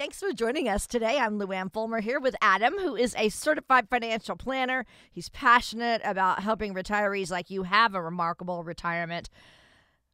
Thanks for joining us today. I'm Luann Fulmer here with Adam, who is a certified financial planner. He's passionate about helping retirees like you have a remarkable retirement.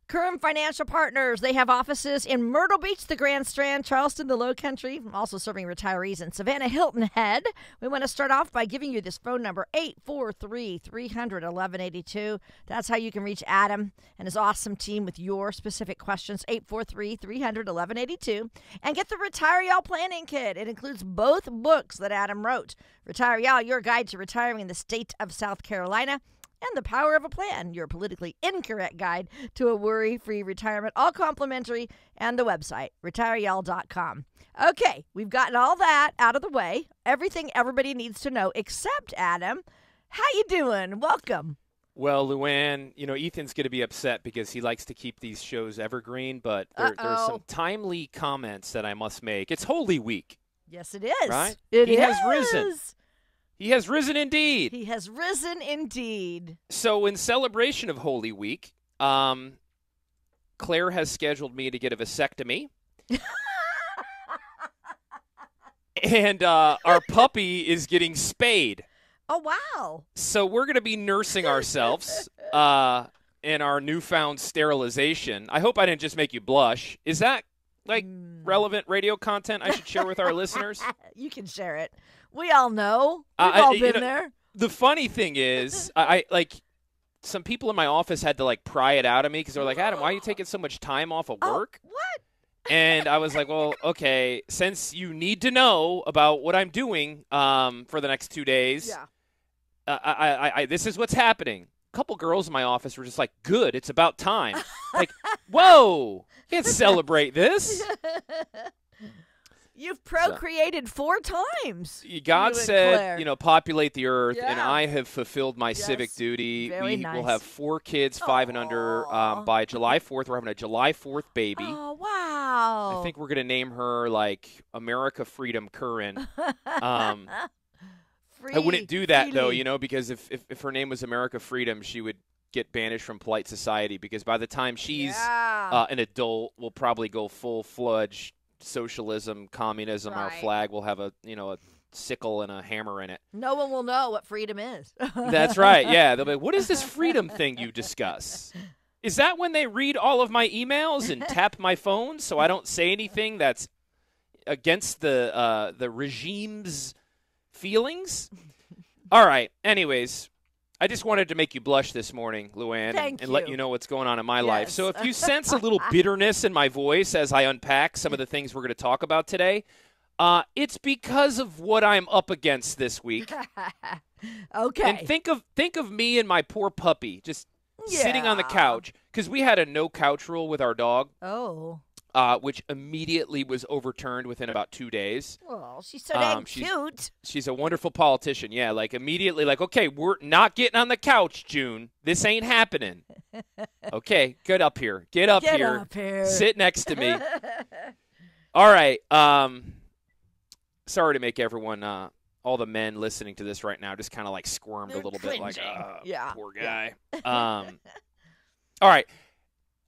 Curran Financial Partners, they have offices in Myrtle Beach, the Grand Strand, Charleston, the Low Country, also serving retirees in Savannah, Hilton Head. We want to start off by giving you this phone number, 843 300 1182. That's how you can reach Adam and his awesome team with your specific questions, 843 300 1182. And get the Retire Y'all Planning Kit. It includes both books that Adam wrote Retire Y'all, Your Guide to Retiring in the State of South Carolina and The Power of a Plan, your politically incorrect guide to a worry free retirement, all complimentary, and the website, retirey'all.com. Okay, we've gotten all that out of the way. Everything everybody needs to know, except Adam. How you doing? Welcome. Well, Luann, you know, Ethan's going to be upset because he likes to keep these shows evergreen, but there, there's some timely comments that I must make. It's Holy Week. Yes, it is. Right? It he is. has risen. He has risen indeed. He has risen indeed. So, in celebration of Holy Week, um, Claire has scheduled me to get a vasectomy. and uh, our puppy is getting spayed. Oh, wow. So, we're going to be nursing ourselves uh, in our newfound sterilization. I hope I didn't just make you blush. Is that like Mm. relevant radio content I should share with our listeners? You can share it. We all know. We've Uh, I- all you been know, there. the funny thing is, I, I like some people in my office had to like pry it out of me because they were like, Adam, why are you taking so much time off of Oh, work? what? And I was like, well, okay, since you need to know about what I'm doing um, for the next two days, Yeah. uh, I, I, I, this is what's happening. Couple girls in my office were just like, good, it's about time. like, whoa, can't celebrate this. You've procreated four times. God You said, Claire. you know, populate the earth, and I have fulfilled my civic duty. Very we will have four kids, five and under, um, by July 4th. We're having a July 4th baby. Oh wow! I think we're going to name her like America Freedom Curran. Um, I wouldn't do that though, you know, because if, if, if her name was America Freedom, she would get banished from polite society because by the time she's yeah. uh, an adult, we'll probably go full fledged socialism, communism. Our flag will have a you know a sickle and a hammer in it. no one will know what freedom is. That's right. Yeah, they'll be. like, What is this freedom thing you discuss? Is that when they read all of my emails and tap my phone so I don't say anything that's against the uh, the regime's feelings? All right. Anyways, I just wanted to make you blush this morning, Luann, and, and let you. know what's going on in my life. So if you sense a little bitterness in my voice as I unpack some of the things we're going to talk about today, uh, it's because of what I'm up against this week. okay. And think of think of me and my poor puppy just sitting on the couch because we had a no couch rule with our dog, oh, uh, which immediately was overturned within about two days. well, she's so Um, she's- cute. She's a wonderful politician. Yeah, like immediately, like okay, we're not getting on the couch, June. This ain't happening. okay, get up here. Get up Get here. up here. Sit next to me. All right. Um, sorry to make everyone, uh, all the men listening to this right now, just kind of like squirmed They're a little bit, like, cringing. uh, Yeah, poor yeah. guy. Um, all right.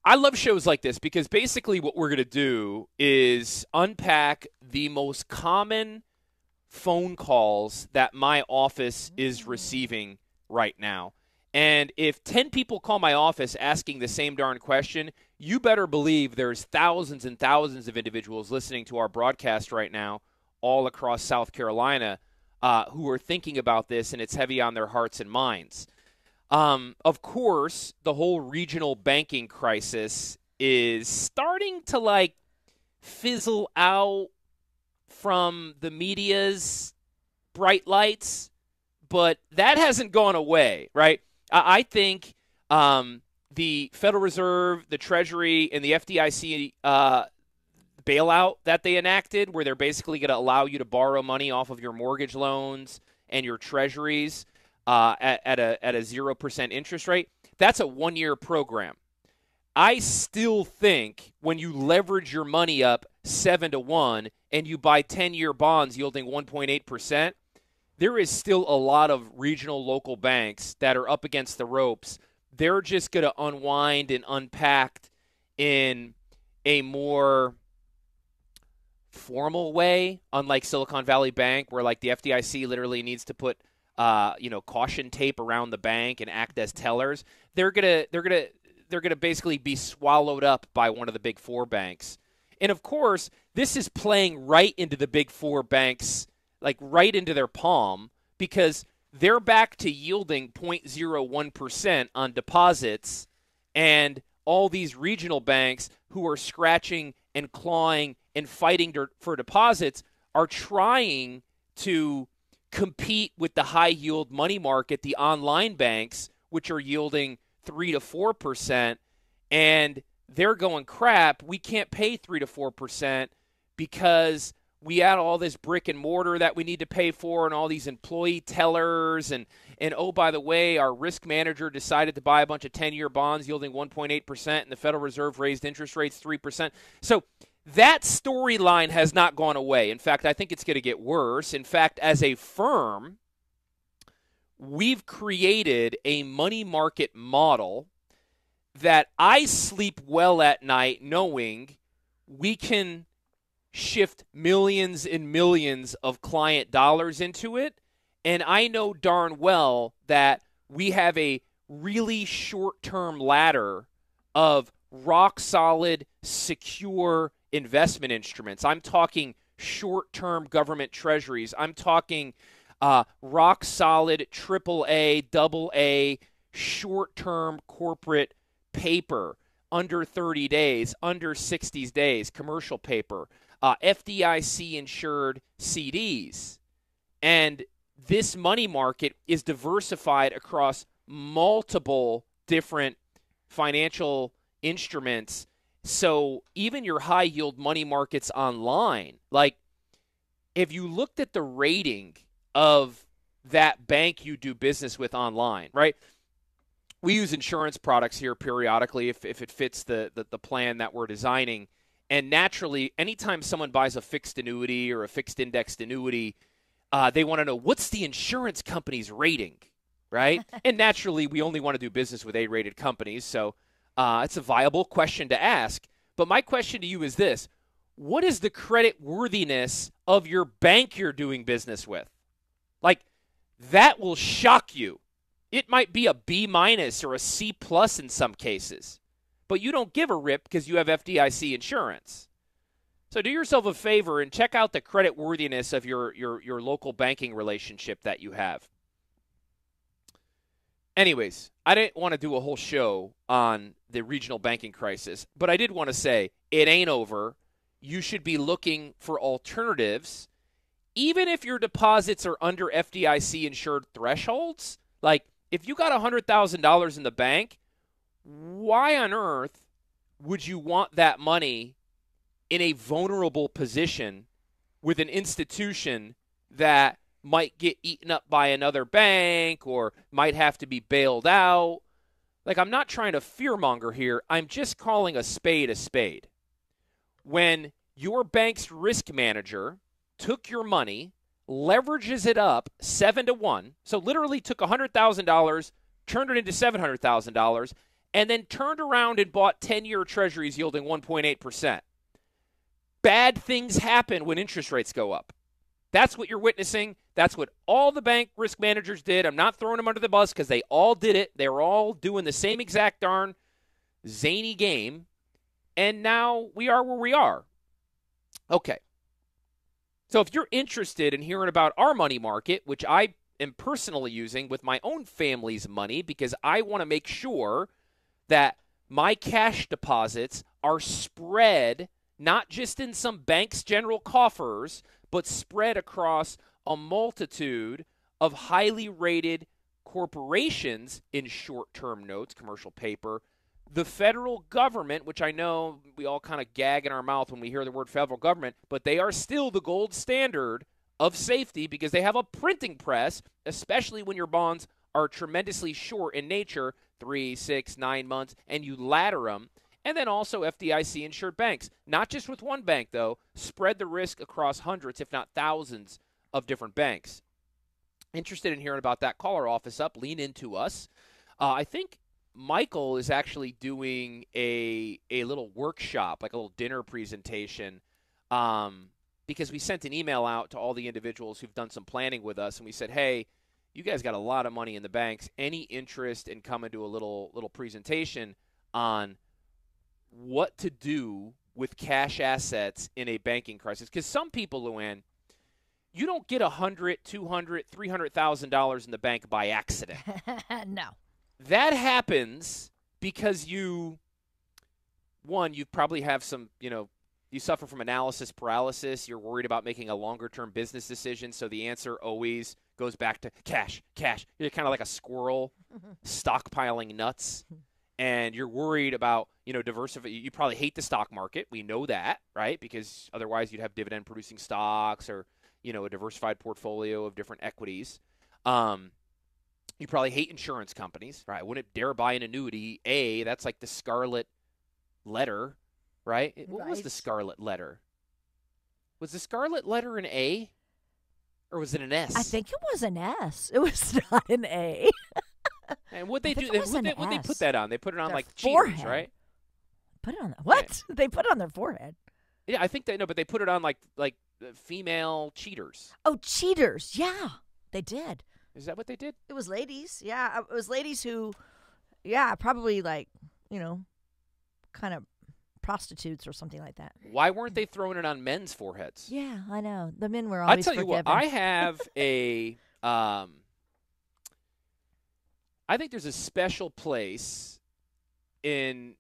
I love shows like this because basically what we're going to do is unpack the most common phone calls that my office is receiving right now. And if 10 people call my office asking the same darn question, you better believe there's thousands and thousands of individuals listening to our broadcast right now all across South Carolina uh, who are thinking about this, and it's heavy on their hearts and minds. Um, of course, the whole regional banking crisis is starting to like fizzle out from the media's bright lights, but that hasn't gone away, right? I, I think um, the Federal Reserve, the Treasury, and the FDIC uh, bailout that they enacted, where they're basically going to allow you to borrow money off of your mortgage loans and your treasuries uh, at, at a at a zero percent interest rate. That's a one year program. I still think when you leverage your money up seven to one and you buy ten year bonds yielding one point eight percent, there is still a lot of regional local banks that are up against the ropes. They're just going to unwind and unpack in a more formal way, unlike Silicon Valley Bank, where like the FDIC literally needs to put uh, you know caution tape around the bank and act as tellers. They're gonna they're gonna they're gonna basically be swallowed up by one of the big four banks. And of course, this is playing right into the big four banks, like right into their palm, because they're back to yielding 0.01% on deposits, and all these regional banks who are scratching and clawing and fighting for deposits are trying to compete with the high yield money market, the online banks, which are yielding 3 to 4%. And they're going, crap, we can't pay 3 to 4% because we add all this brick and mortar that we need to pay for and all these employee tellers and and oh by the way our risk manager decided to buy a bunch of 10-year bonds yielding 1.8% and the Federal Reserve raised interest rates 3%. So that storyline has not gone away. In fact, I think it's going to get worse. In fact, as a firm, we've created a money market model that I sleep well at night knowing we can shift millions and millions of client dollars into it. And I know darn well that we have a really short term ladder of rock solid, secure investment instruments. I'm talking short term government treasuries. I'm talking uh, rock solid triple A, double A, short term corporate paper under 30 days, under 60 days, commercial paper uh, FDIC insured CDs. And this money market is diversified across multiple different financial instruments. So even your high yield money markets online, like if you looked at the rating of that bank you do business with online, right? We use insurance products here periodically if, if it fits the, the, the plan that we're designing. And naturally, anytime someone buys a fixed annuity or a fixed indexed annuity, uh, they want to know what's the insurance company's rating, right? and naturally, we only want to do business with A rated companies. So uh, it's a viable question to ask. But my question to you is this What is the credit worthiness of your bank you're doing business with? Like, that will shock you. It might be a B minus or a C plus in some cases but you don't give a rip because you have FDIC insurance. So do yourself a favor and check out the credit worthiness of your, your, your local banking relationship that you have. Anyways, I didn't want to do a whole show on the regional banking crisis, but I did want to say it ain't over. You should be looking for alternatives, even if your deposits are under FDIC insured thresholds. Like, if you got $100,000 in the bank, why on earth would you want that money in a vulnerable position with an institution that might get eaten up by another bank or might have to be bailed out? Like, I'm not trying to fearmonger here. I'm just calling a spade a spade. When your bank's risk manager took your money, leverages it up seven to one, so literally took $100,000, turned it into $700,000, and then turned around and bought 10 year treasuries yielding 1.8%. Bad things happen when interest rates go up. That's what you're witnessing. That's what all the bank risk managers did. I'm not throwing them under the bus because they all did it. They were all doing the same exact darn zany game. And now we are where we are. Okay. So if you're interested in hearing about our money market, which I am personally using with my own family's money because I want to make sure that my cash deposits are spread not just in some bank's general coffers, but spread across a multitude of highly rated corporations in short term notes, commercial paper. The federal government, which I know we all kind of gag in our mouth when we hear the word federal government, but they are still the gold standard of safety because they have a printing press, especially when your bonds are tremendously short in nature three, six, nine months, and you ladder them. And then also FDIC insured banks. Not just with one bank, though, spread the risk across hundreds, if not thousands, of different banks. Interested in hearing about that? Call our office up, lean into us. Uh, I think Michael is actually doing a, a little workshop, like a little dinner presentation um, because we sent an email out to all the individuals who've done some planning with us, and we said, hey, you guys got a lot of money in the banks. Any interest in coming to a little little presentation on what to do with cash assets in a banking crisis? Because some people, Luann, you don't get a hundred, two hundred, three hundred thousand dollars in the bank by accident. no. That happens because you, one, you probably have some, you know, you suffer from analysis paralysis. You're worried about making a longer term business decision. So the answer always goes back to cash, cash. You're kind of like a squirrel stockpiling nuts. And you're worried about, you know, diversify. You probably hate the stock market. We know that, right? Because otherwise you'd have dividend producing stocks or, you know, a diversified portfolio of different equities. Um, you probably hate insurance companies, right? Wouldn't dare buy an annuity. A, that's like the scarlet letter, right? What was the scarlet letter? Was the scarlet letter an A? Or was it an S? I think it was an S. It was not an A. And what they do? They, what they, what they put that on? They put it on Their like forehead. cheaters, right? Put it on the, what? They put it on their forehead. Yeah, I think they no, but they put it on like like uh, female cheaters. Oh, cheaters. Yeah, they did. Is that what they did? It was ladies. Yeah, uh, it was ladies who, yeah, probably like, you know, kind of prostitutes or something like that. Why weren't they throwing it on men's foreheads? Yeah, I know. The men were I always tell you forgiven. what, I have a um I think there's a special place in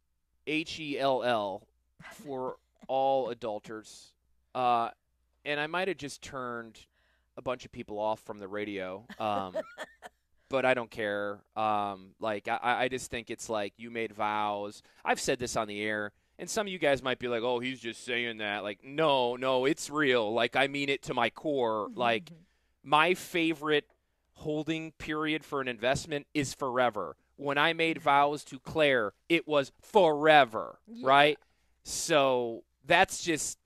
H E L L for all adulterers. Uh and I might have just turned a bunch of people off from the radio. Um but I don't care. Um like I I just think it's like you made vows. I've said this on the air and some of you guys might be like, "Oh, he's just saying that." Like, no, no, it's real. Like I mean it to my core. Like my favorite holding period for an investment is forever. When I made vows to Claire, it was forever, Yeah. right? So that's just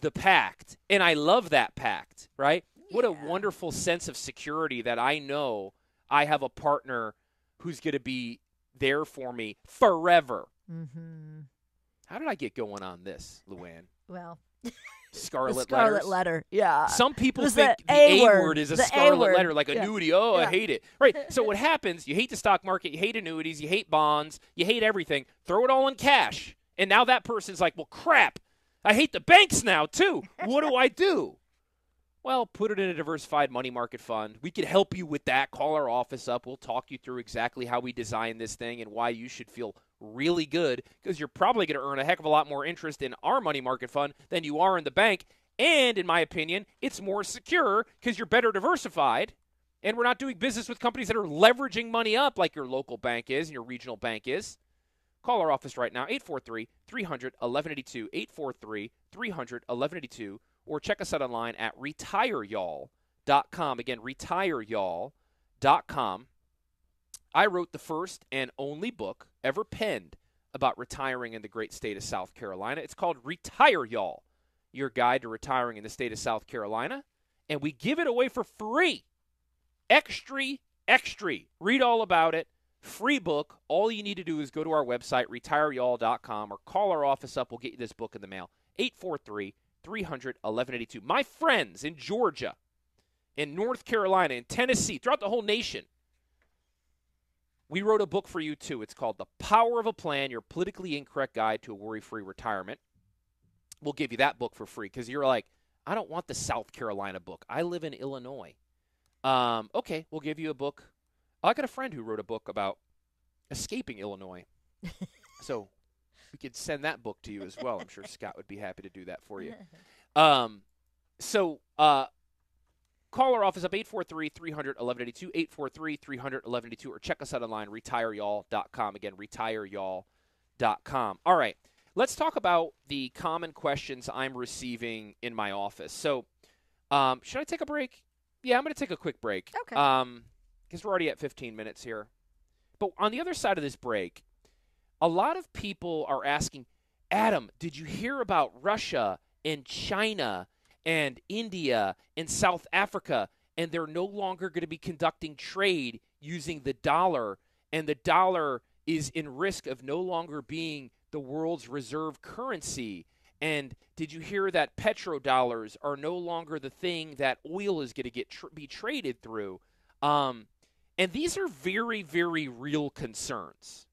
the pact. And I love that pact, right? What a wonderful sense of security that I know I have a partner who's going to be there for me forever. Mm-hmm. How did I get going on this, Luann? Well, Scarlet, the scarlet letters? letter. Yeah. Some people think the A A word, word is a the A scarlet word. letter, like Yeah. annuity. Oh, I hate it. Right. So what happens? You hate the stock market, you hate annuities, you hate bonds, you hate everything. Throw it all in cash, and now that person's like, "Well, crap! I hate the banks now too. What do I do?" Well, put it in a diversified money market fund. We could help you with that. Call our office up. We'll talk you through exactly how we design this thing and why you should feel really good because you're probably going to earn a heck of a lot more interest in our money market fund than you are in the bank. And in my opinion, it's more secure because you're better diversified. And we're not doing business with companies that are leveraging money up like your local bank is and your regional bank is. Call our office right now, 843 300 1182, 843 300 1182, or check us out online at retireyall.com. Again, retireyall.com. I wrote the first and only book ever penned about retiring in the great state of South Carolina. It's called Retire Y'all, your guide to retiring in the state of South Carolina. And we give it away for free. Extra, extra. Read all about it. Free book. All you need to do is go to our website, retireyall.com, or call our office up. We'll get you this book in the mail. 843 300 1182. My friends in Georgia, in North Carolina, in Tennessee, throughout the whole nation, we wrote a book for you too. It's called The Power of a Plan Your Politically Incorrect Guide to a Worry Free Retirement. We'll give you that book for free because you're like, I don't want the South Carolina book. I live in Illinois. Um, okay, we'll give you a book. I got a friend who wrote a book about escaping Illinois. so we could send that book to you as well. I'm sure Scott would be happy to do that for you. Um, so uh, call our office up 843 300 1182, 843 300 1182, or check us out online, retireyall.com. Again, retireyall.com. All right, let's talk about the common questions I'm receiving in my office. So, um, should I take a break? Yeah, I'm going to take a quick break. Okay. Um, because we're already at 15 minutes here. But on the other side of this break, a lot of people are asking, Adam, did you hear about Russia and China and India and South Africa? And they're no longer going to be conducting trade using the dollar, and the dollar is in risk of no longer being the world's reserve currency. And did you hear that petrodollars are no longer the thing that oil is going to get tr- be traded through? Um, and these are very, very real concerns.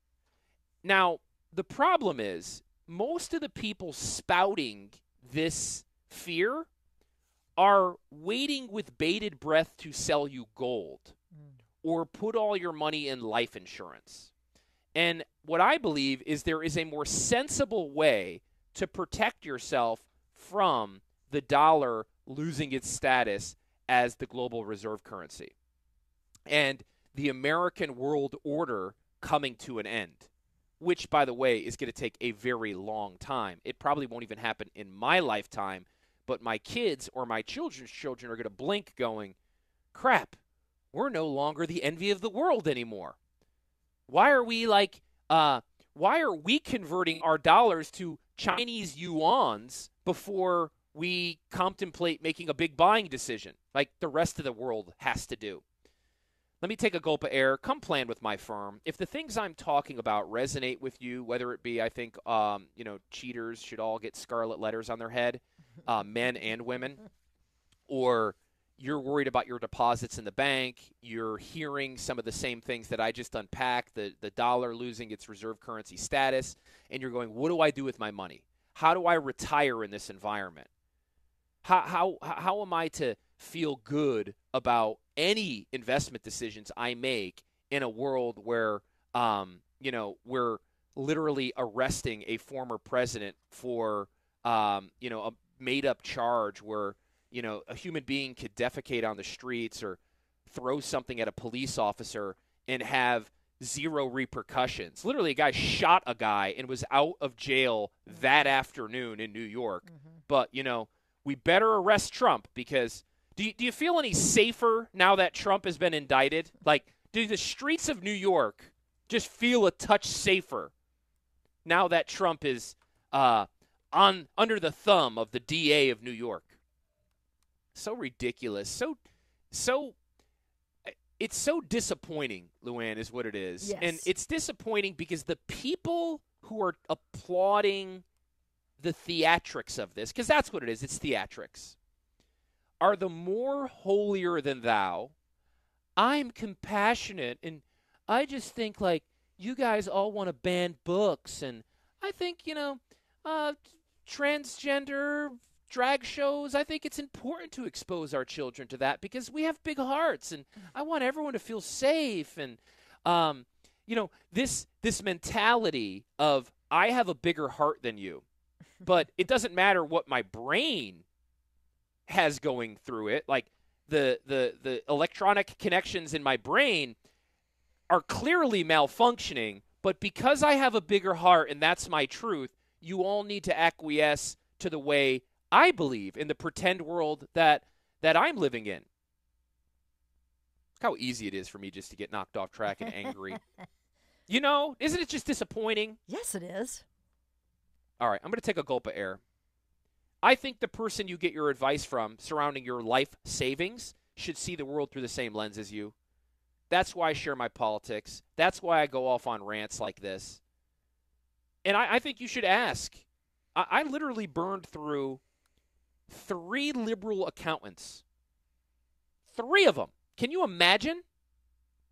Now, the problem is most of the people spouting this fear are waiting with bated breath to sell you gold mm. or put all your money in life insurance. And what I believe is there is a more sensible way to protect yourself from the dollar losing its status as the global reserve currency and the American world order coming to an end, which, by the way, is going to take a very long time. It probably won't even happen in my lifetime, but my kids or my children's children are going to blink going, crap, we're no longer the envy of the world anymore. Why are we like, uh, why are we converting our dollars to Chinese yuans before we contemplate making a big buying decision like the rest of the world has to do. Let me take a gulp of air. Come plan with my firm. If the things I'm talking about resonate with you, whether it be, I think, um, you know, cheaters should all get scarlet letters on their head, uh, men and women, or you're worried about your deposits in the bank, you're hearing some of the same things that I just unpacked, the, the dollar losing its reserve currency status, and you're going, what do I do with my money? How do I retire in this environment? How, how, how am I to feel good about any investment decisions I make in a world where, um, you know, we're literally arresting a former president for, um, you know, a made up charge where – you know, a human being could defecate on the streets or throw something at a police officer and have zero repercussions. Literally, a guy shot a guy and was out of jail that afternoon in New York. Mm-hmm. But, you know, we better arrest Trump because do you, do you feel any safer now that Trump has been indicted? Like, do the streets of New York just feel a touch safer now that Trump is uh, on under the thumb of the DA of New York? so ridiculous, so so it's so disappointing, Luann, is what it is. Yes. And it's disappointing because the people who are applauding the theatrics of this, because that's what it is, it's theatrics, are the more holier than thou. I'm compassionate and I just think like you guys all want to ban books and I think, you know, uh, transgender drag shows, I think it's important to expose our children to that because we have big hearts, and I want everyone to feel safe. And um, you know, this this mentality of I have a bigger heart than you, but it doesn't matter what my brain has going through it. Like the the the electronic connections in my brain are clearly malfunctioning, but because I have a bigger heart and that's my truth, you all need to acquiesce to the way I believe in the pretend world that that I'm living in. Look how easy it is for me just to get knocked off track and angry. you know, isn't it just disappointing? Yes, it is. All right, I'm going to take a gulp of air. I think the person you get your advice from surrounding your life savings should see the world through the same lens as you. That's why I share my politics. That's why I go off on rants like this. And I, I think you should ask. I, I literally burned through three liberal accountants. Three of them. Can you imagine?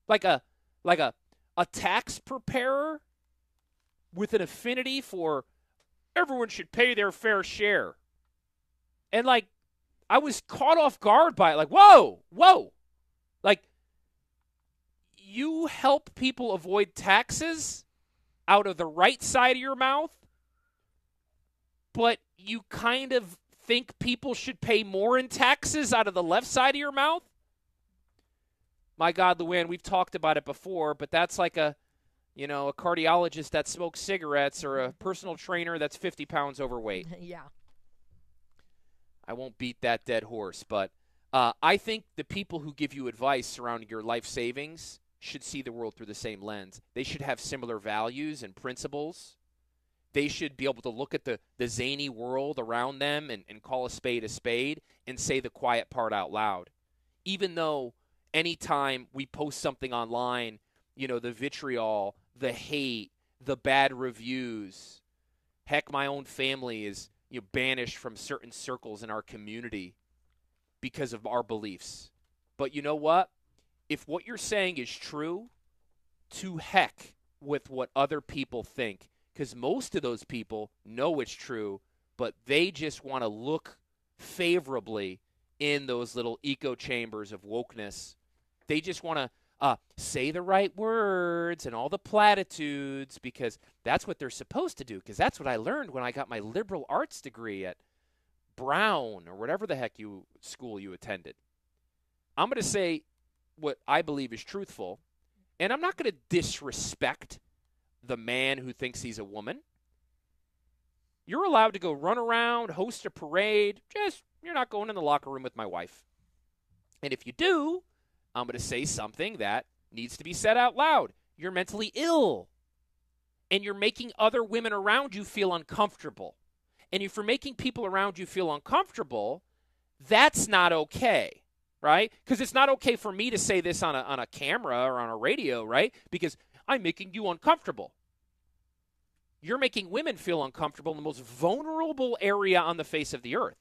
Like a like a a tax preparer with an affinity for everyone should pay their fair share. And like I was caught off guard by it. Like, whoa, whoa. Like you help people avoid taxes out of the right side of your mouth, but you kind of think people should pay more in taxes out of the left side of your mouth? My God, Luann, we've talked about it before, but that's like a, you know, a cardiologist that smokes cigarettes or a personal trainer that's 50 pounds overweight. yeah. I won't beat that dead horse, but uh, I think the people who give you advice surrounding your life savings should see the world through the same lens. They should have similar values and principles they should be able to look at the, the zany world around them and, and call a spade a spade and say the quiet part out loud. Even though anytime we post something online, you know, the vitriol, the hate, the bad reviews, heck, my own family is, you know, banished from certain circles in our community because of our beliefs. But you know what? If what you're saying is true, to heck with what other people think because most of those people know it's true, but they just want to look favorably in those little echo chambers of wokeness. They just want to uh, say the right words and all the platitudes because that's what they're supposed to do. Because that's what I learned when I got my liberal arts degree at Brown or whatever the heck you school you attended. I'm going to say what I believe is truthful, and I'm not going to disrespect the man who thinks he's a woman. You're allowed to go run around, host a parade. Just, you're not going in the locker room with my wife. And if you do, I'm going to say something that needs to be said out loud. You're mentally ill. And you're making other women around you feel uncomfortable. And if you're making people around you feel uncomfortable, that's not okay, right? Because it's not okay for me to say this on a, on a camera or on a radio, right? Because I'm making you uncomfortable. You're making women feel uncomfortable in the most vulnerable area on the face of the earth.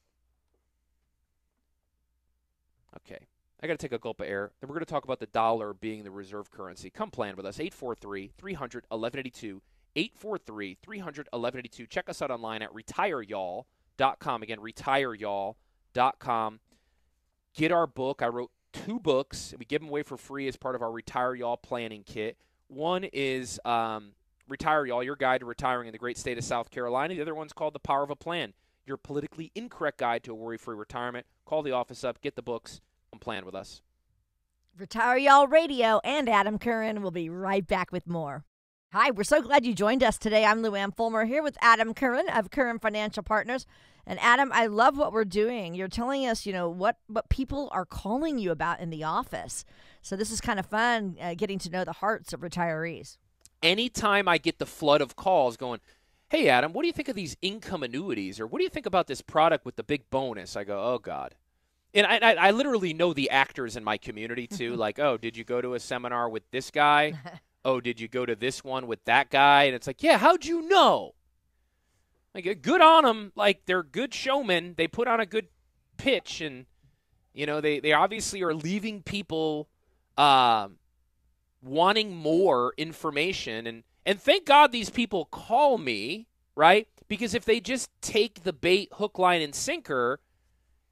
Okay. I got to take a gulp of air. Then we're going to talk about the dollar being the reserve currency. Come plan with us. 843 300 1182. 843 300 1182. Check us out online at retireyall.com. Again, retireyall.com. Get our book. I wrote two books. We give them away for free as part of our Retire Y'all planning kit. One is um, Retire Y'all, your guide to retiring in the great state of South Carolina. The other one's called The Power of a Plan, your politically incorrect guide to a worry free retirement. Call the office up, get the books, and plan with us. Retire Y'all Radio and Adam Curran will be right back with more. Hi, we're so glad you joined us today. I'm Lou Ann Fulmer here with Adam Curran of Curran Financial Partners. And Adam, I love what we're doing. You're telling us, you know, what what people are calling you about in the office. So this is kind of fun, uh, getting to know the hearts of retirees. Anytime I get the flood of calls going, "Hey, Adam, what do you think of these income annuities?" or "What do you think about this product with the big bonus?" I go, "Oh God." And I, I, I literally know the actors in my community too. like, oh, did you go to a seminar with this guy? oh, did you go to this one with that guy? And it's like, yeah, how'd you know? Like, good on them. Like, they're good showmen. They put on a good pitch, and you know, they they obviously are leaving people um, wanting more information. And and thank God these people call me, right? Because if they just take the bait, hook, line, and sinker,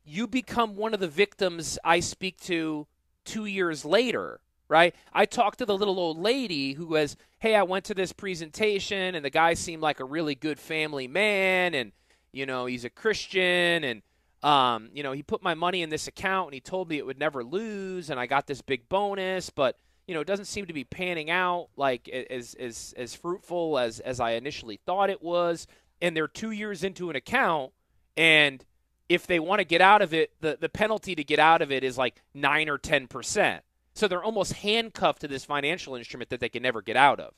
you become one of the victims I speak to two years later, right? I talked to the little old lady who was, hey, I went to this presentation and the guy seemed like a really good family man and, you know, he's a Christian and, um, you know, he put my money in this account and he told me it would never lose and I got this big bonus, but, you know, it doesn't seem to be panning out like as, as, as fruitful as, as I initially thought it was. And they're two years into an account and if they want to get out of it, the, the penalty to get out of it is like nine or 10%. So they're almost handcuffed to this financial instrument that they can never get out of.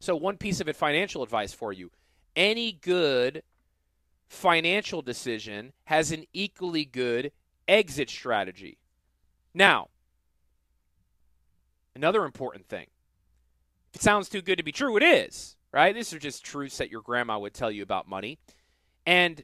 So, one piece of financial advice for you any good financial decision has an equally good exit strategy. Now, another important thing if it sounds too good to be true, it is, right? These are just truths that your grandma would tell you about money. And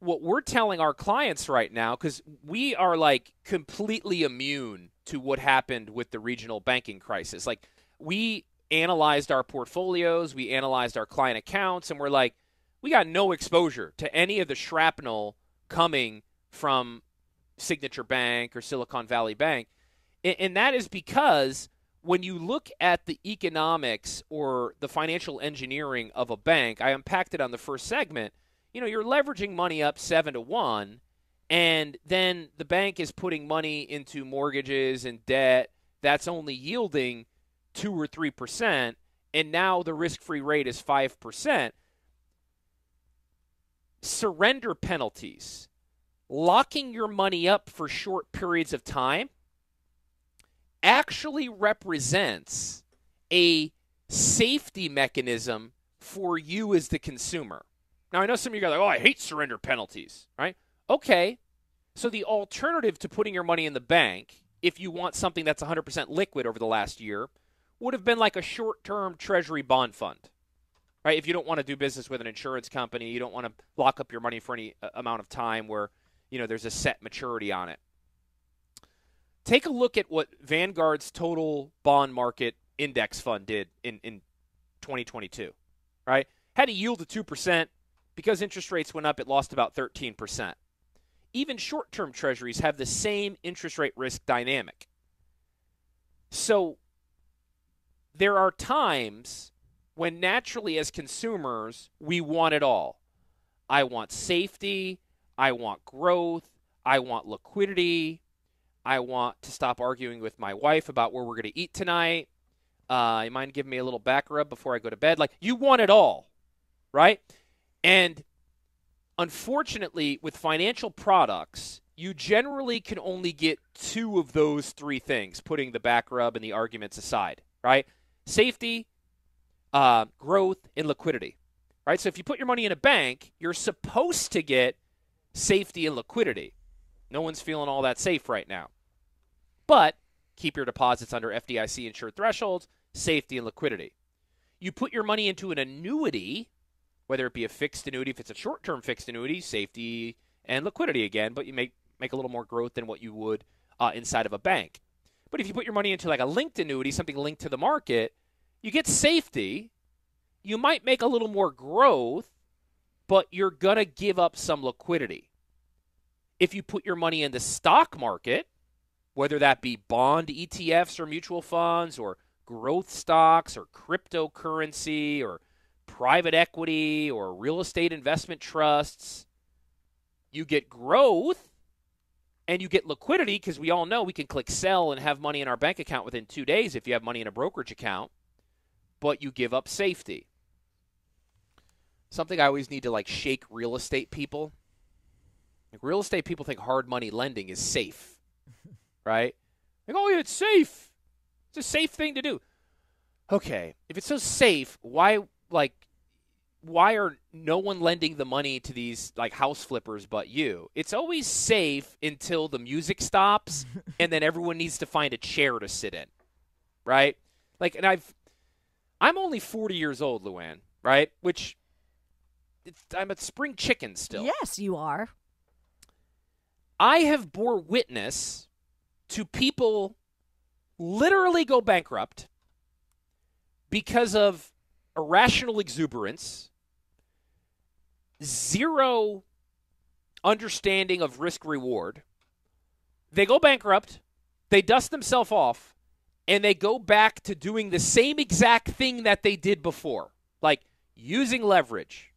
what we're telling our clients right now, because we are like completely immune to what happened with the regional banking crisis. Like, we analyzed our portfolios, we analyzed our client accounts, and we're like, we got no exposure to any of the shrapnel coming from Signature Bank or Silicon Valley Bank. And that is because when you look at the economics or the financial engineering of a bank, I unpacked it on the first segment you know, you're leveraging money up seven to one, and then the bank is putting money into mortgages and debt that's only yielding two or three percent, and now the risk-free rate is five percent. Surrender penalties, locking your money up for short periods of time, actually represents a safety mechanism for you as the consumer. Now, I know some of you guys are like, oh, I hate surrender penalties, right? Okay. So the alternative to putting your money in the bank, if you want something that's 100% liquid over the last year, would have been like a short term treasury bond fund, right? If you don't want to do business with an insurance company, you don't want to lock up your money for any uh, amount of time where, you know, there's a set maturity on it. Take a look at what Vanguard's total bond market index fund did in, in 2022, right? Had a yield of 2%. Because interest rates went up, it lost about 13%. Even short term treasuries have the same interest rate risk dynamic. So there are times when naturally, as consumers, we want it all. I want safety. I want growth. I want liquidity. I want to stop arguing with my wife about where we're going to eat tonight. Uh, you mind giving me a little back rub before I go to bed? Like, you want it all, right? And unfortunately, with financial products, you generally can only get two of those three things, putting the back rub and the arguments aside, right? Safety, uh, growth, and liquidity, right? So if you put your money in a bank, you're supposed to get safety and liquidity. No one's feeling all that safe right now. But keep your deposits under FDIC insured thresholds, safety and liquidity. You put your money into an annuity, whether it be a fixed annuity, if it's a short term fixed annuity, safety and liquidity again, but you make, make a little more growth than what you would uh, inside of a bank. But if you put your money into like a linked annuity, something linked to the market, you get safety. You might make a little more growth, but you're going to give up some liquidity. If you put your money in the stock market, whether that be bond ETFs or mutual funds or growth stocks or cryptocurrency or private equity or real estate investment trusts, you get growth and you get liquidity because we all know we can click sell and have money in our bank account within two days if you have money in a brokerage account, but you give up safety. Something I always need to like shake real estate people. Like real estate people think hard money lending is safe, right? Like, oh, yeah, it's safe. It's a safe thing to do. Okay, if it's so safe, why like why are no one lending the money to these like house flippers but you? It's always safe until the music stops and then everyone needs to find a chair to sit in. Right? Like and I've I'm only 40 years old, Luann, right? Which I'm a spring chicken still. Yes, you are. I have bore witness to people literally go bankrupt because of irrational exuberance, zero understanding of risk reward. They go bankrupt, they dust themselves off, and they go back to doing the same exact thing that they did before, like using leverage,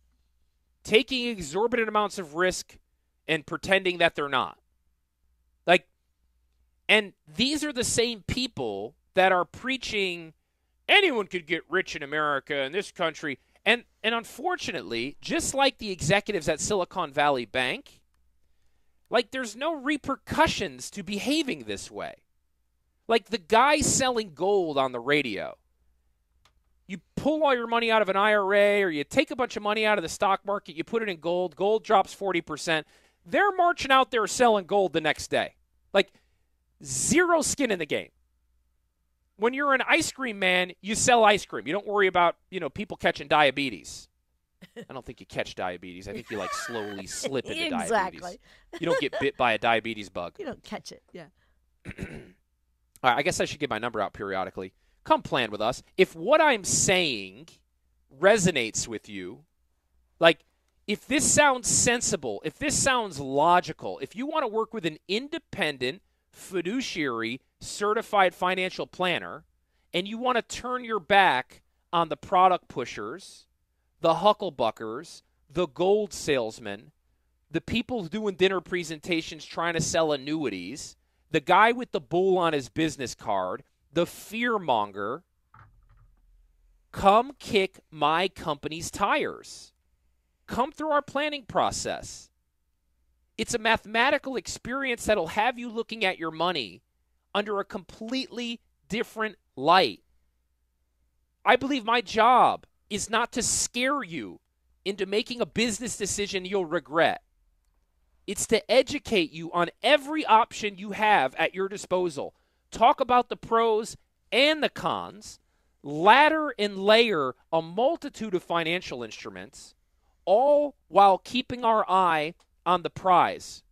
taking exorbitant amounts of risk, and pretending that they're not. Like, and these are the same people that are preaching anyone could get rich in America in this country. And and unfortunately, just like the executives at Silicon Valley Bank, like there's no repercussions to behaving this way. Like the guy selling gold on the radio. You pull all your money out of an IRA or you take a bunch of money out of the stock market, you put it in gold, gold drops 40%. They're marching out there selling gold the next day. Like zero skin in the game when you're an ice cream man, you sell ice cream. You don't worry about, you know, people catching diabetes. I don't think you catch diabetes. I think you like slowly slip into diabetes. exactly. diabetes. You don't get bit by a diabetes bug. You don't catch it. Yeah. All right, I guess I should give my number out periodically. Come plan with us. If what I'm saying resonates with you, like if this sounds sensible, if this sounds logical, if you want to work with an independent fiduciary certified financial planner and you want to turn your back on the product pushers, the hucklebuckers, the gold salesmen, the people doing dinner presentations trying to sell annuities, the guy with the bull on his business card, the fear monger, come kick my company's tires. Come through our planning process. It's a mathematical experience that'll have you looking at your money under a completely different light. I believe my job is not to scare you into making a business decision you'll regret. It's to educate you on every option you have at your disposal. Talk about the pros and the cons. ladder and layer a multitude of financial instruments, all while keeping our eye on the prize,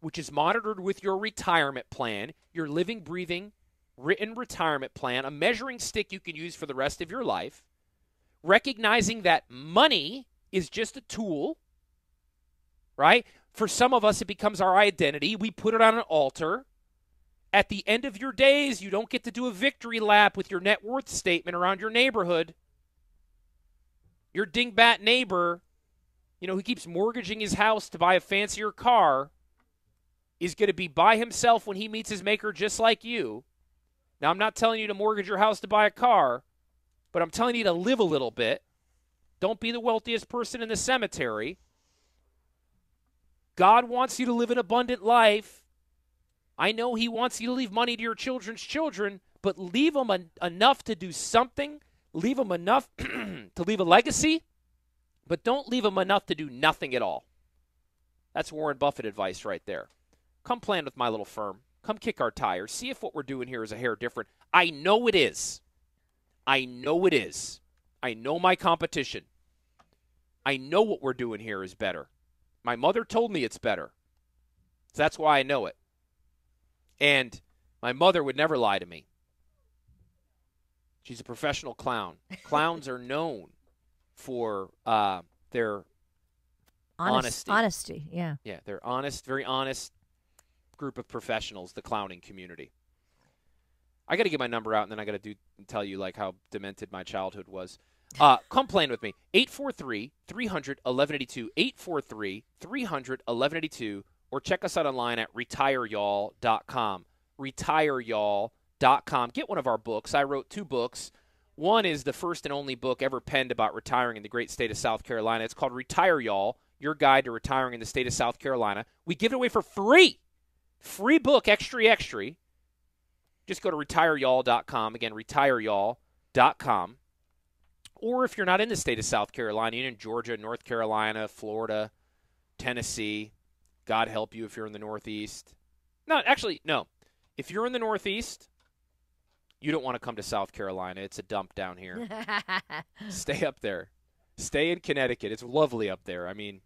which is monitored with your retirement plan, your living, breathing, written retirement plan, a measuring stick you can use for the rest of your life, recognizing that money is just a tool, right? For some of us, it becomes our identity. We put it on an altar. At the end of your days, you don't get to do a victory lap with your net worth statement around your neighborhood. Your dingbat neighbor, you know, who keeps mortgaging his house to buy a fancier car, is going to be by himself when he meets his maker just like you. Now, I'm not telling you to mortgage your house to buy a car, but I'm telling you to live a little bit. Don't be the wealthiest person in the cemetery. God wants you to live an abundant life. I know He wants you to leave money to your children's children, but leave them en- enough to do something. Leave them enough to leave a legacy, but don't leave them enough to do nothing at all. That's Warren Buffett advice right there. Come plan with my little firm. Come kick our tires. See if what we're doing here is a hair different. I know it is. I know it is. I know my competition. I know what we're doing here is better. My mother told me it's better. So that's why I know it. And my mother would never lie to me. She's a professional clown. Clowns are known for uh, their Honest, Honesty. Honesty, yeah. yeah, they're honest, very honest group of professionals, the clowning community. I got to get my number out, and then I got to do tell you like how demented my childhood was. Uh, come plan with me. 843 300 1182. 843 300 1182. Or check us out online at retireyall.com. Retireyall.com. Get one of our books. I wrote two books. One is the first and only book ever penned about retiring in the great state of South Carolina. It's called Retire Y'all Your Guide to Retiring in the State of South Carolina. We give it away for free. Free book, extra, extra. Just go to retireyall.com. Again, retireyall.com. Or if you're not in the state of South Carolina, you're in Georgia, North Carolina, Florida, Tennessee. God help you if you're in the Northeast. No, actually, no. If you're in the Northeast, you don't want to come to South Carolina. It's a dump down here. Stay up there. Stay in Connecticut. It's lovely up there. I mean,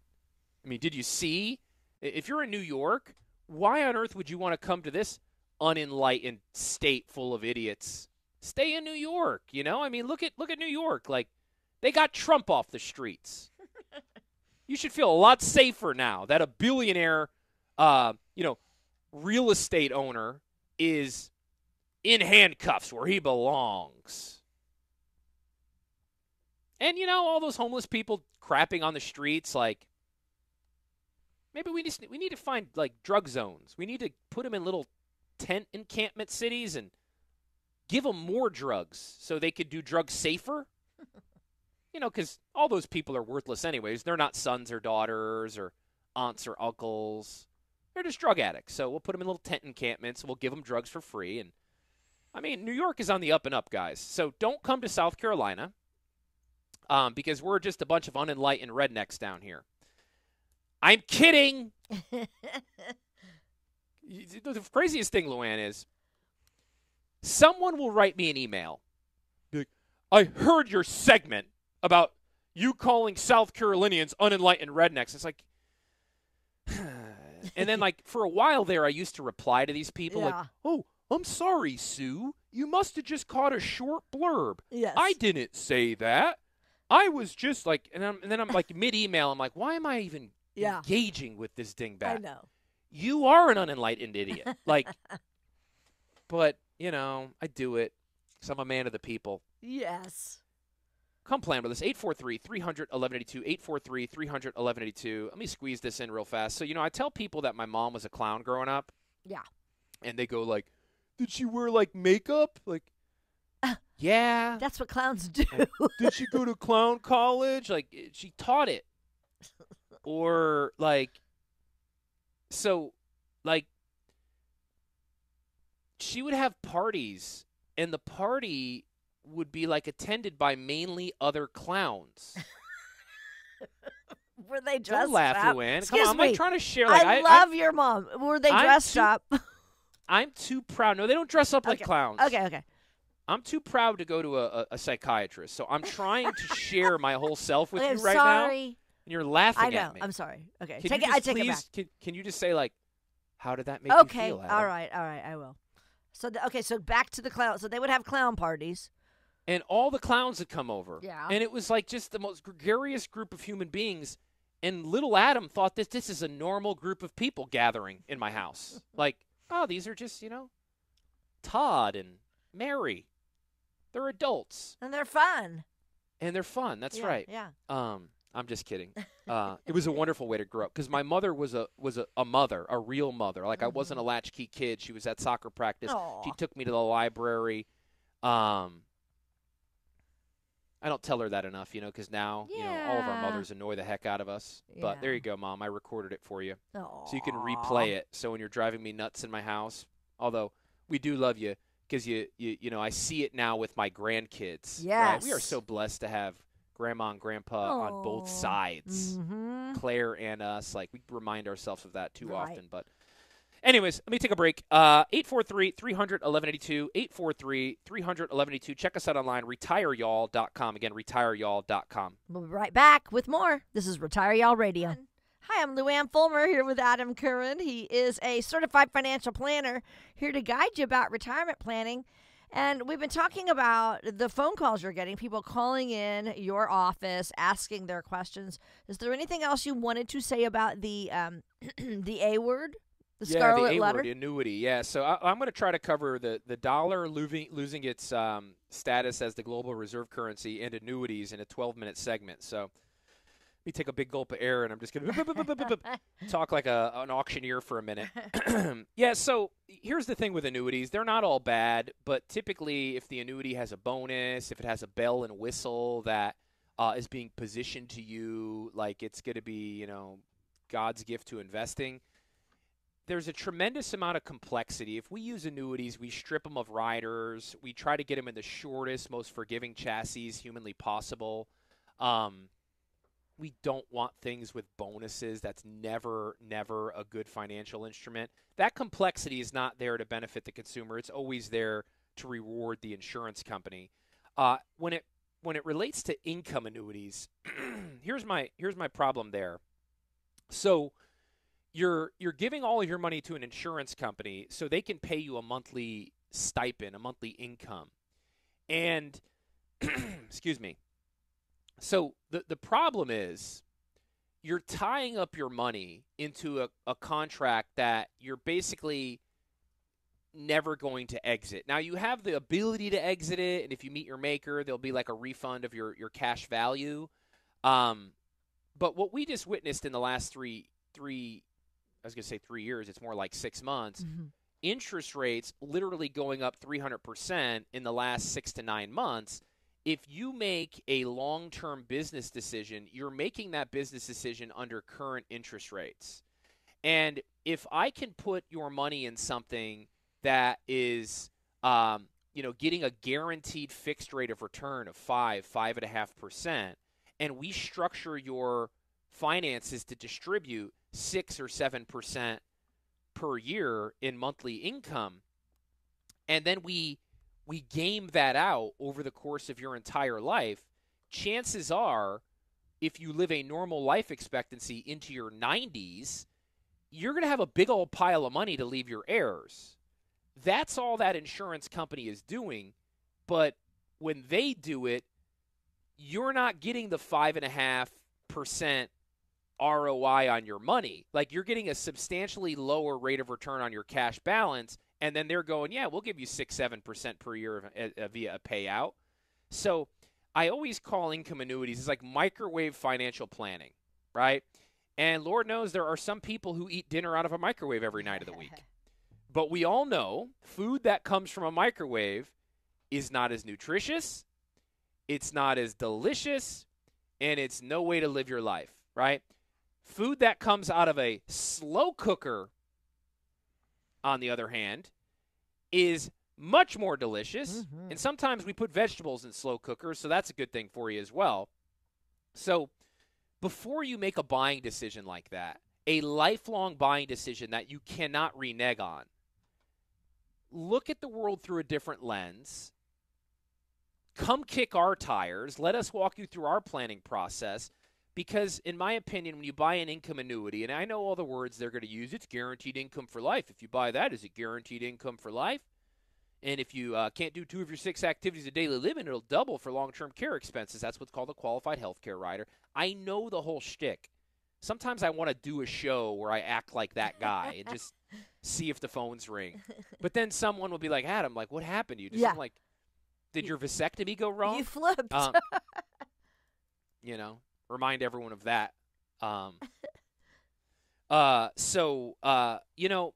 I mean, did you see? If you're in New York, why on earth would you want to come to this unenlightened state full of idiots? Stay in New York. You know, I mean, look at look at New York. Like, they got Trump off the streets. you should feel a lot safer now that a billionaire, uh, you know, real estate owner is in handcuffs where he belongs. And you know, all those homeless people crapping on the streets, like maybe we just we need to find like drug zones. We need to put them in little tent encampment cities and give them more drugs so they could do drugs safer. you know, because all those people are worthless anyways. They're not sons or daughters or aunts or uncles. They're just drug addicts. So we'll put them in little tent encampments. We'll give them drugs for free. And I mean, New York is on the up and up, guys. So don't come to South Carolina um, because we're just a bunch of unenlightened rednecks down here. I'm kidding. the craziest thing, Luann, is someone will write me an email. Like, I heard your segment about you calling South Carolinians unenlightened rednecks. It's like, and then like for a while there, I used to reply to these people like, "Oh, I'm sorry, Sue. You must have just caught a short blurb. yes. I didn't say that. I was just like, and, I'm, and then I'm like mid email. I'm like, why am I even Yeah. engaging with this dingbat? I know. You are an unenlightened idiot. Like, but you know, I do it because I'm a man of the people. Yes. Come plan with us. 843 300 1182. 843 300 1182. Let me squeeze this in real fast. So, you know, I tell people that my mom was a clown growing up. Yeah. And they go, like, did she wear, like, makeup? Like, yeah. That's what clowns do. did she go to clown college? Like, eh, she taught it. Or, like, so, like, she would have parties, and the party would be, like, attended by mainly other clowns. Were they dressed Don't laugh, up? Luann. Come Excuse on, I'm me. like trying to share. Like, I, I, love your mom. Were they I'm dressed too- up? I'm too proud. No, they don't dress up like Okay. clowns. okay, okay. I'm too proud to go to a, a, psychiatrist, so I'm trying to share my whole self with Okay, you right now, sorry. and you're laughing I know. at me. I'm sorry. Okay, Can take it. I take it back. Can, can you just say like, how did that make Okay, you feel? Adam? all right, all right, I will. So the, okay, so back to the clown. So they would have clown parties. and all the clowns had come over. Yeah. And it was like just the most gregarious group of human beings. And little Adam thought that this is a normal group of people gathering in my house. like, oh, these are just, you know, Todd and Mary. They're adults And they're fun. and they're fun. That's Yeah, right. Yeah. Um, I'm just kidding. Uh, it was a wonderful way to grow up because my mother was a was a, a mother, a real mother. Like I wasn't a latchkey kid. She was at soccer practice. She Mm-hmm. Took me to the library. Um, I don't tell her that enough, you know, because now you know all of our mothers annoy the heck out of us. But there you go, mom. I recorded it for you, Aw. so you can replay it. So when you're driving me nuts in my house, although we do love you because you, you you know I see it now with my grandkids. right? we are so blessed to have grandma and grandpa on both sides. Mhm. Claire and us. Like we remind ourselves of that too Right. often. But, anyways, let me take a break. Uh, 843 300 1182. 843 300 1182. Check us out online, retireyall.com. Again, retireyall.com. We'll be right back with more. This is Retire Y'all Radio. Hi, I'm Luann Fulmer here with Adam Curran. He is a certified financial planner here to guide you about retirement planning. And we've been talking about the phone calls you're getting, people calling in your office, asking their questions. Is there anything else you wanted to say about the um, the A word, the yeah, scarlet the A letter? word, annuity. Yeah, so I, I'm going to try to cover the, the dollar losing, losing its um, status as the global reserve currency and annuities in a 12 minute segment. So let me take a big gulp of air and I'm just going to talk like a, an auctioneer for a minute. yeah, so here's the thing with annuities. They're not all bad, but typically, if the annuity has a bonus, if it has a bell and whistle that uh, is being positioned to you like it's going to be, you know, God's gift to investing, there's a tremendous amount of complexity. If we use annuities, we strip them of riders, we try to get them in the shortest, most forgiving chassis humanly possible. Um, we don't want things with bonuses. That's never, never a good financial instrument. That complexity is not there to benefit the consumer. It's always there to reward the insurance company. Uh, when it when it relates to income annuities, here's my here's my problem there. So you're you're giving all of your money to an insurance company so they can pay you a monthly stipend, a monthly income. And excuse me. So the the problem is you're tying up your money into a, a contract that you're basically never going to exit. Now you have the ability to exit it, and if you meet your maker, there'll be like a refund of your, your cash value. Um, but what we just witnessed in the last three three I was gonna say three years, it's more like six months. Mhm. Interest rates literally going up 300% in the last six to nine months if you make a long term business decision, you're making that business decision under current interest rates. And if I can put your money in something that is, um, you know, getting a guaranteed fixed rate of return of five, five and a half percent, and we structure your finances to distribute six or seven percent per year in monthly income, and then we we game that out over the course of your entire life, chances are, if you live a normal life expectancy into your 90s, you're going to have a big old pile of money to leave your heirs. That's all that insurance company is doing. But when they do it, you're not getting the 5.5% ROI on your money. Like you're getting a substantially lower rate of return on your cash balance and then they're going, yeah, we'll give you six, seven percent per year uh, via a payout. So I always call income annuities it's like microwave financial planning, right? And Lord knows there are some people who eat dinner out of a microwave every night of the week. But we all know food that comes from a microwave is not as nutritious, it's not as delicious, and it's no way to live your life, right? Food that comes out of a slow cooker on the other hand, is much more delicious. Mhm. And sometimes we put vegetables in slow cookers, so that's a good thing for you as well. So before you make a buying decision like that, a lifelong buying decision that you cannot renege on, look at the world through a different lens come kick our tires. Let us walk you through our planning process. Because, in my opinion, when you buy an income annuity, and I know all the words they're going to use, it's guaranteed income for life. If you buy that, is it guaranteed income for life? And if you uh, can't do two of your six activities of daily living, it'll double for long term care expenses. That's what's called a qualified health care rider. I know the whole shtick. Sometimes I want to do a show where I act like that guy and just see if the phones ring. But then someone will be like, Adam, like, what happened to you? Just Yeah. Like, did your vasectomy go wrong? You flipped. Um, you know, remind everyone of that. Um, uh, so, uh, you know,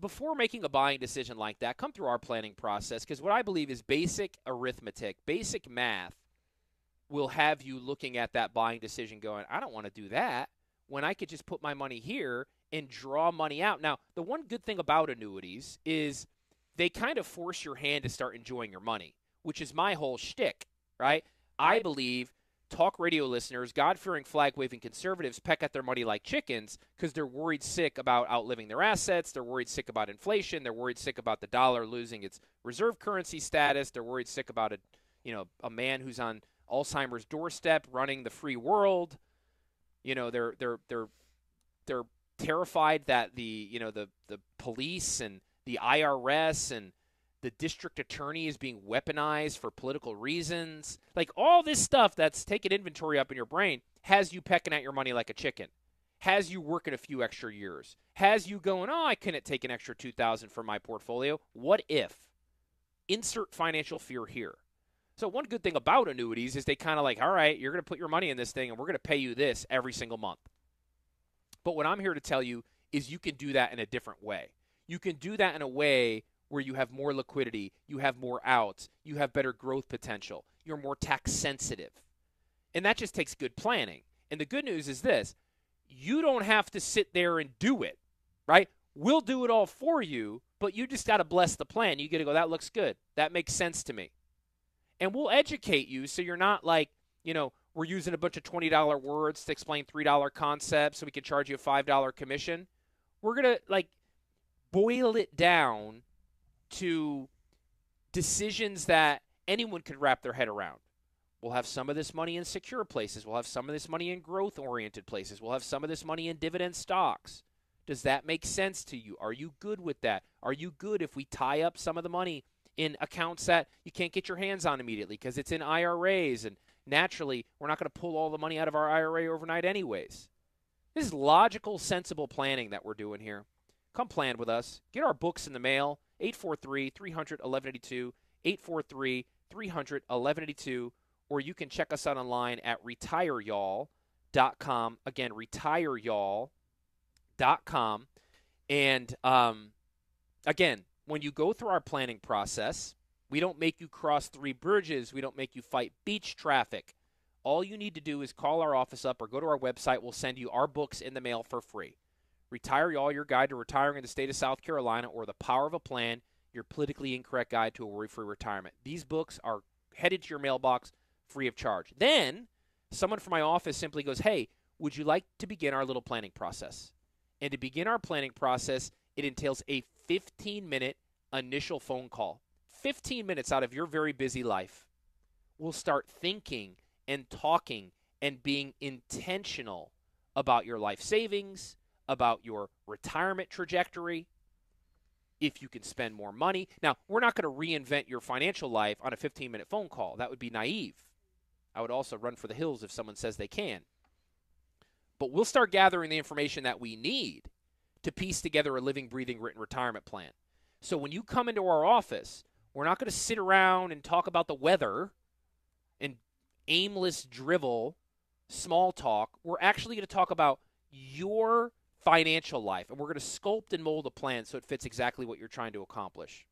before making a buying decision like that, come through our planning process because what I believe is basic arithmetic, basic math will have you looking at that buying decision going, I don't want to do that when I could just put my money here and draw money out. Now, the one good thing about annuities is they kind of force your hand to start enjoying your money, which is my whole shtick, right? I believe talk radio listeners, God fearing, flag waving conservatives peck at their money like chickens because they're worried sick about outliving their assets. They're worried sick about inflation. They're worried sick about the dollar losing its reserve currency status. They're worried sick about a, you know, a man who's on Alzheimer's doorstep running the free world. You know, they're they're they're they're terrified that the you know the the police and the IRS and the district attorney is being weaponized for political reasons. Like all this stuff that's taking inventory up in your brain has you pecking at your money like a chicken. Has you working a few extra years. Has you going, "Oh, I couldn't take an extra 2000 from my portfolio. What if?" Insert financial fear here. So one good thing about annuities is they kind of like, "All right, you're going to put your money in this thing and we're going to pay you this every single month." But what I'm here to tell you is you can do that in a different way. You can do that in a way where you have more liquidity, you have more outs, you have better growth potential, you're more tax sensitive. And that just takes good planning. And the good news is this you don't have to sit there and do it, right? We'll do it all for you, but you just got to bless the plan. You got to go, that looks good. That makes sense to me. And we'll educate you so you're not like, you know, we're using a bunch of $20 words to explain $3 concepts so we can charge you a $5 commission. We're going to like boil it down to decisions that anyone could wrap their head around. We'll have some of this money in secure places. We'll have some of this money in growth oriented places. We'll have some of this money in dividend stocks. Does that make sense to you? Are you good with that? Are you good if we tie up some of the money in accounts that you can't get your hands on immediately because it's in IRAs and naturally we're not going to pull all the money out of our IRA overnight anyways. This is logical, sensible planning that we're doing here. Come plan with us. Get our books in the mail 843 300 1182, 843 300 1182, or you can check us out online at retireyall.com. Again, retireyall.com. And um, again, when you go through our planning process, we don't make you cross three bridges, we don't make you fight beach traffic. All you need to do is call our office up or go to our website. We'll send you our books in the mail for free. Retire Y'all, your guide to retiring in the state of South Carolina, or The Power of a Plan, your politically incorrect guide to a worry free retirement. These books are headed to your mailbox free of charge. Then, someone from my office simply goes, Hey, would you like to begin our little planning process? And to begin our planning process, it entails a 15 minute initial phone call. 15 minutes out of your very busy life. We'll start thinking and talking and being intentional about your life savings, about your retirement trajectory, if you can spend more money. Now, we're not going to reinvent your financial life on a 15 minute phone call. That would be naive. I would also run for the hills if someone says they can. But we'll start gathering the information that we need to piece together a living, breathing, written retirement plan. So when you come into our office, we're not going to sit around and talk about the weather and aimless drivel, small talk. We're actually going to talk about your financial life, and we're going to sculpt and mold a plan so it fits exactly what you're trying to accomplish.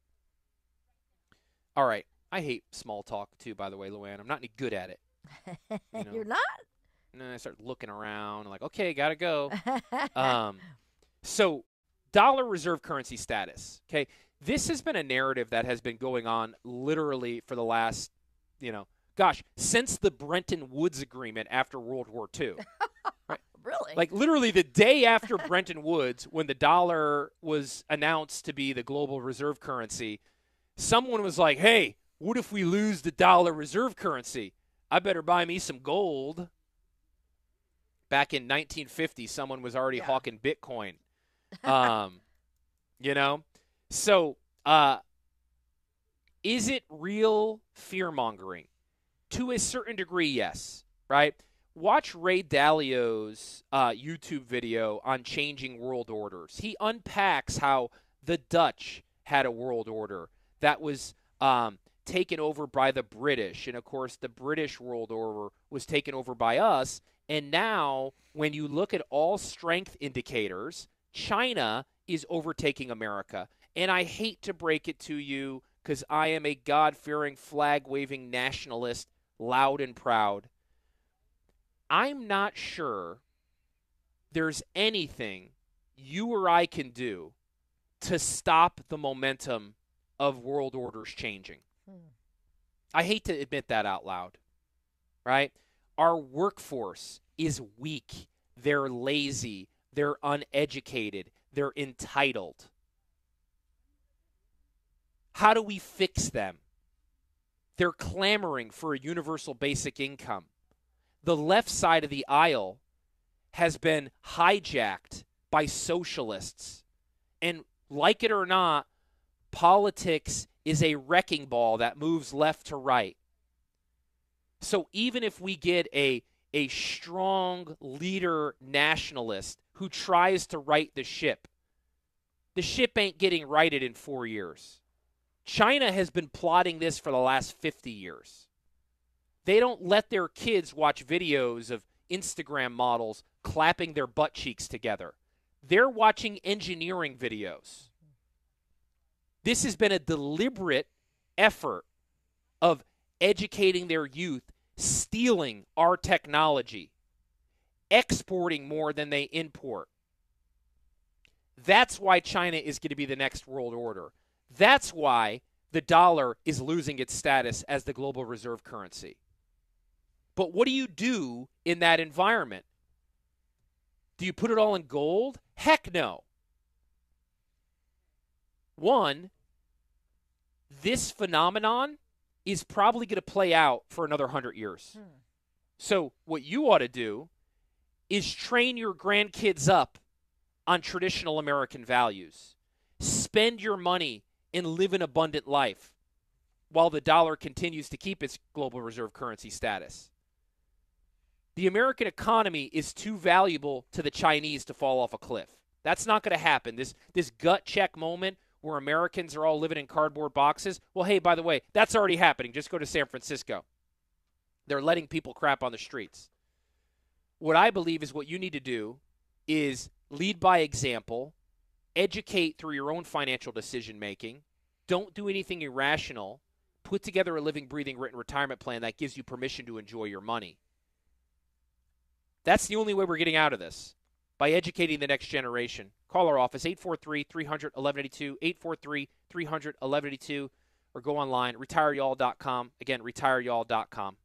All right. I hate small talk too, by the way, Luann. I'm not any good at it. You know. You're not? And then I start looking around, like, okay, gotta go. um, so, dollar reserve currency status. Okay, this has been a narrative that has been going on literally for the last, you know, gosh, since the Bretton Woods Agreement after World War II. Really? Like literally the day after Bretton Woods, when the dollar was announced to be the global reserve currency, someone was like, "Hey, what if we lose the dollar reserve currency? I better buy me some gold. Back in 1950, someone was already Yeah. hawking Bitcoin. Um, you know, so uh, is it real fear mongering? To a certain degree, yes. Right. Watch Ray Dalio's uh, YouTube video on changing world orders. He unpacks how the Dutch had a world order that was um, taken over by the British. And of course, the British world order was taken over by us. And now, when you look at all strength indicators, China is overtaking America. And I hate to break it to you because I am a God fearing, flag waving nationalist, loud and proud. I'm not sure there's anything you or I can do to stop the momentum of world orders changing. Hmm. I hate to admit that out loud, right? Our workforce is weak. They're lazy. They're uneducated. They're entitled. How do we fix them? They're clamoring for a universal basic income. The left side of the aisle has been hijacked by socialists. And like it or not, politics is a wrecking ball that moves left to right. So even if we get a a strong leader nationalist who tries to right the ship, the ship ain't getting righted in 4 years. China has been plotting this for the last 50 years. They don't let their kids watch videos of Instagram models clapping their butt cheeks together. They're watching engineering videos. This has been a deliberate effort of educating their youth, stealing our technology, exporting more than they import. That's why China is going to be the next world order. That's why the dollar is losing its status as the global reserve currency. But what do you do in that environment? Do you put it all in gold? Heck no. One, this phenomenon is probably going to play out for another 100 years. Hmm. So, what you ought to do is train your grandkids up on traditional American values. Spend your money and live an abundant life while the dollar continues to keep its global reserve currency status. The American economy is too valuable to the Chinese to fall off a cliff. That's not going to happen. This this gut check moment where Americans are all living in cardboard boxes. Well, hey, by the way, that's already happening. Just go to San Francisco. They're letting people crap on the streets. What I believe is what you need to do is lead by example, educate through your own financial decision making. Don't do anything irrational. Put together a living, breathing, written retirement plan that gives you permission to enjoy your money. That's the only way we're getting out of this by educating the next generation. Call our office 843 300 1182, 843 300 1182, or go online, retireyall.com. Again, retireyall.com.